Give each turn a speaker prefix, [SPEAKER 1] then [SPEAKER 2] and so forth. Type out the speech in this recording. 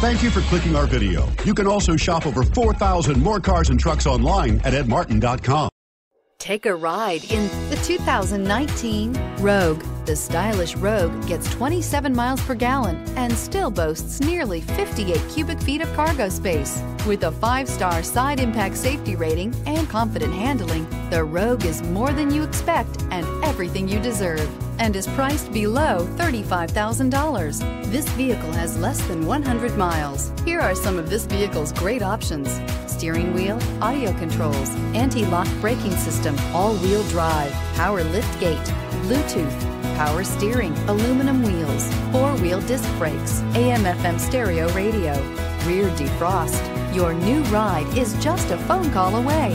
[SPEAKER 1] Thank you for clicking our video. You can also shop over 4,000 more cars and trucks online at edmartin.com.
[SPEAKER 2] Take a ride in the 2019 Rogue. The stylish Rogue gets 27 miles per gallon and still boasts nearly 58 cubic feet of cargo space. With a five-star side impact safety rating and confident handling, the Rogue is more than you expect and everything you deserve and is priced below $35,000. This vehicle has less than 100 miles. Here are some of this vehicle's great options. Steering wheel, audio controls, anti-lock braking system, all-wheel drive, power lift gate, Bluetooth, power steering, aluminum wheels, four-wheel disc brakes, AM-FM stereo radio, rear defrost. Your new ride is just a phone call away.